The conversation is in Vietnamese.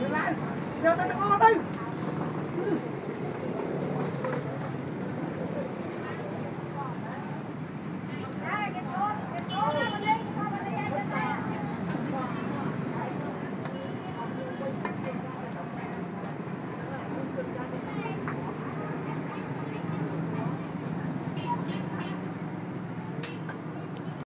Dừng lại. Giờ tao đừng có đi.